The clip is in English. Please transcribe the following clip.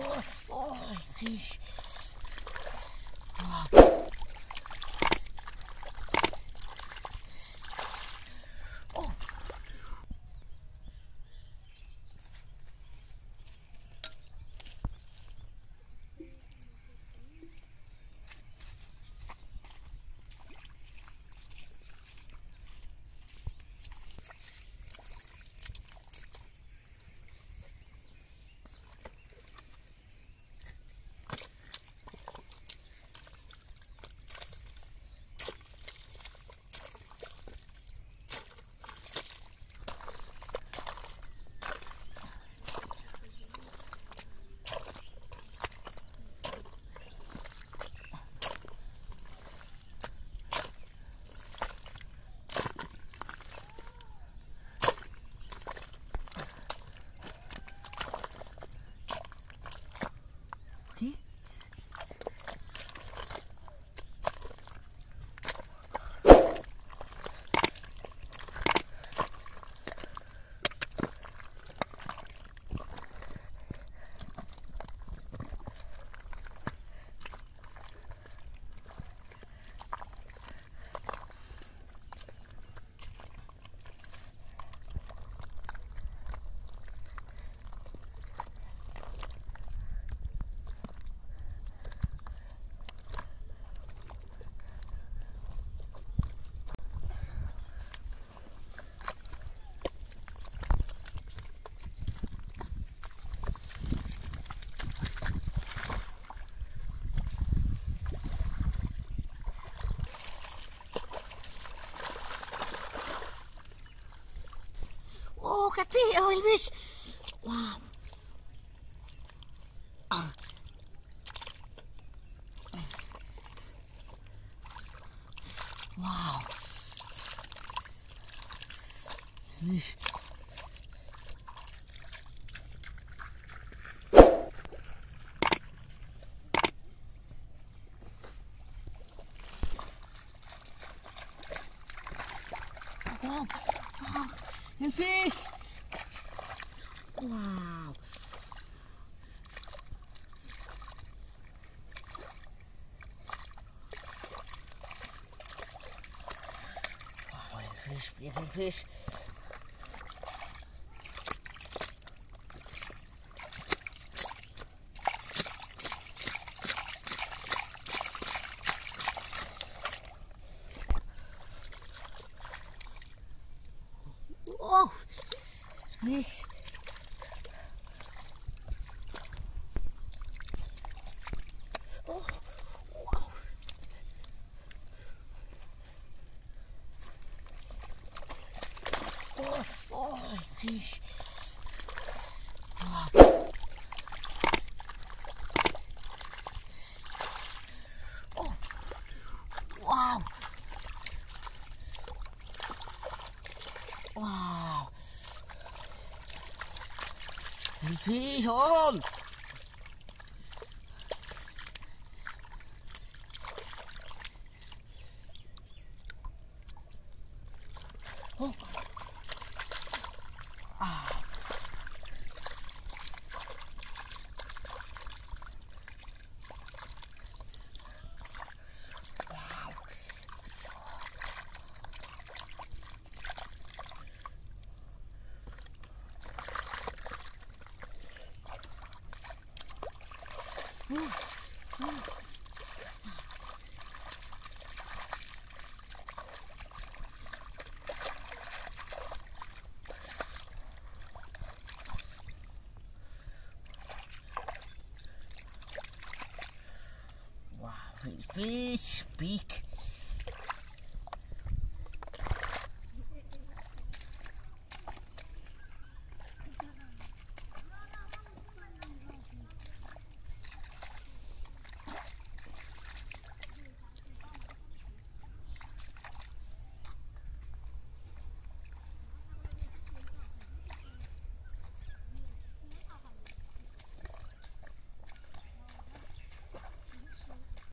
Oh, oh, oh. Catfish! Oh! Wow. Ah. Wow. Fish. Wow. Yung fish! Wow. Oh, ein Fisch, wie ein Fisch. Oh, Mist. 귀선 어? Wow, fish, beak.